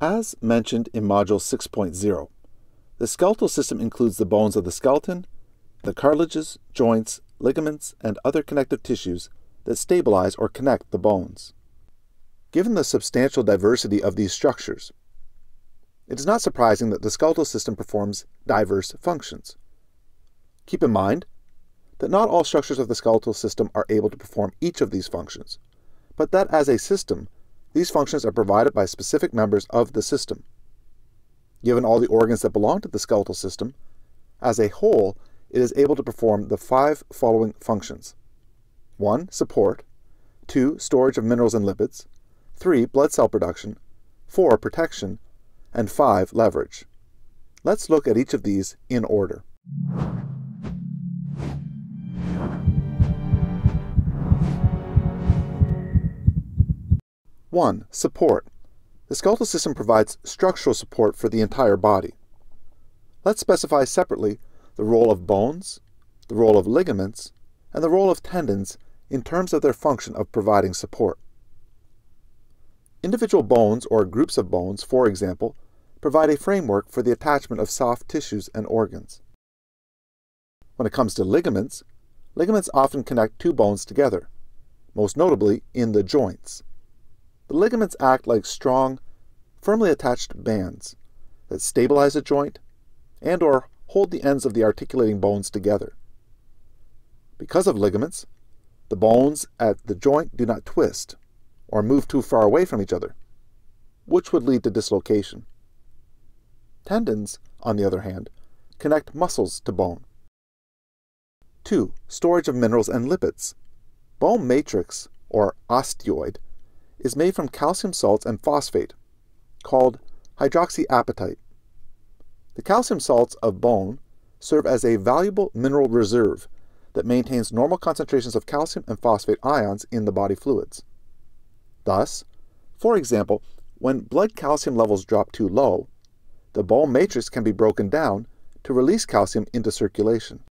As mentioned in Module 6.0, the skeletal system includes the bones of the skeleton, the cartilages, joints, ligaments, and other connective tissues that stabilize or connect the bones. Given the substantial diversity of these structures, it is not surprising that the skeletal system performs diverse functions. Keep in mind that not all structures of the skeletal system are able to perform each of these functions, but that as a system, these functions are provided by specific members of the system. Given all the organs that belong to the skeletal system, as a whole, it is able to perform the five following functions 1. Support, 2. Storage of minerals and lipids, 3. Blood cell production, 4. Protection, and 5. Leverage. Let's look at each of these in order. One, support. The skeletal system provides structural support for the entire body. Let's specify separately the role of bones, the role of ligaments, and the role of tendons in terms of their function of providing support. Individual bones or groups of bones, for example, provide a framework for the attachment of soft tissues and organs. When it comes to ligaments, ligaments often connect two bones together, most notably in the joints. The ligaments act like strong, firmly attached bands that stabilize a joint and or hold the ends of the articulating bones together. Because of ligaments, the bones at the joint do not twist or move too far away from each other, which would lead to dislocation. Tendons, on the other hand, connect muscles to bone. 2. Storage of minerals and lipids. Bone matrix, or osteoid, is made from calcium salts and phosphate, called hydroxyapatite. The calcium salts of bone serve as a valuable mineral reserve that maintains normal concentrations of calcium and phosphate ions in the body fluids. Thus, for example, when blood calcium levels drop too low, the bone matrix can be broken down to release calcium into circulation.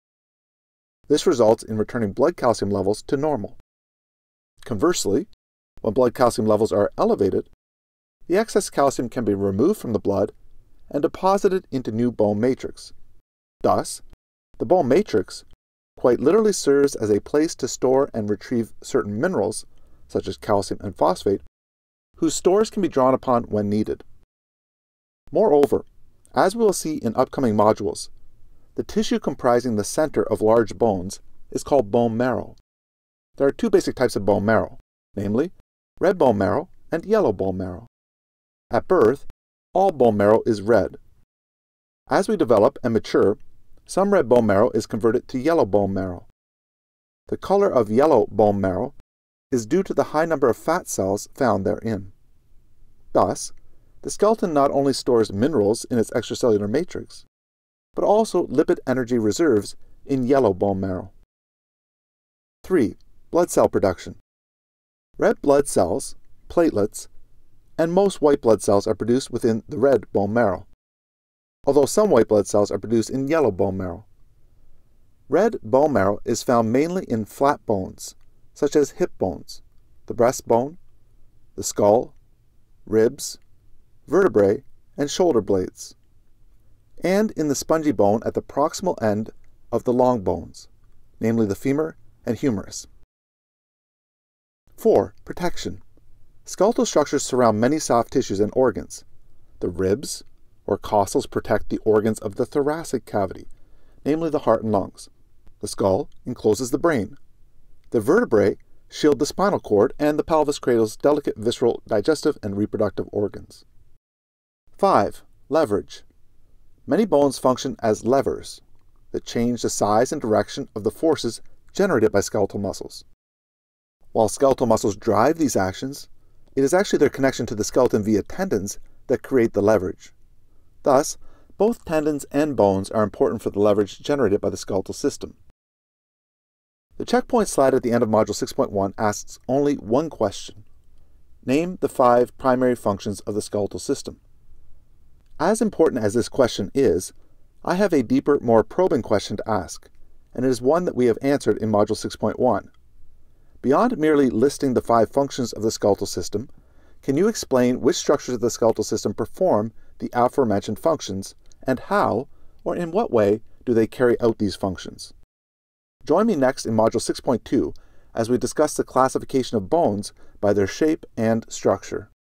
This results in returning blood calcium levels to normal. Conversely, when blood calcium levels are elevated, the excess calcium can be removed from the blood and deposited into new bone matrix. Thus, the bone matrix quite literally serves as a place to store and retrieve certain minerals, such as calcium and phosphate, whose stores can be drawn upon when needed. Moreover, as we will see in upcoming modules, the tissue comprising the center of large bones is called bone marrow. There are two basic types of bone marrow, namely red bone marrow and yellow bone marrow. At birth, all bone marrow is red. As we develop and mature, some red bone marrow is converted to yellow bone marrow. The color of yellow bone marrow is due to the high number of fat cells found therein. Thus, the skeleton not only stores minerals in its extracellular matrix, but also lipid energy reserves in yellow bone marrow. 3. Blood cell production. Red blood cells, platelets, and most white blood cells are produced within the red bone marrow although some white blood cells are produced in yellow bone marrow. Red bone marrow is found mainly in flat bones, such as hip bones, the breastbone, the skull, ribs, vertebrae, and shoulder blades, and in the spongy bone at the proximal end of the long bones, namely the femur and humerus. 4. Protection. Skeletal structures surround many soft tissues and organs. The ribs, or costals protect the organs of the thoracic cavity, namely the heart and lungs. The skull encloses the brain. The vertebrae shield the spinal cord, and the pelvis cradles delicate visceral, digestive, and reproductive organs. 5. Leverage. Many bones function as levers that change the size and direction of the forces generated by skeletal muscles. While skeletal muscles drive these actions, it is actually their connection to the skeleton via tendons that create the leverage. Thus, both tendons and bones are important for the leverage generated by the skeletal system. The checkpoint slide at the end of Module 6.1 asks only one question. Name the five primary functions of the skeletal system. As important as this question is, I have a deeper, more probing question to ask, and it is one that we have answered in Module 6.1. Beyond merely listing the five functions of the skeletal system, Can you explain which structures of the skeletal system perform the aforementioned functions, and how, or in what way, do they carry out these functions? Join me next in Module 6.2 as we discuss the classification of bones by their shape and structure.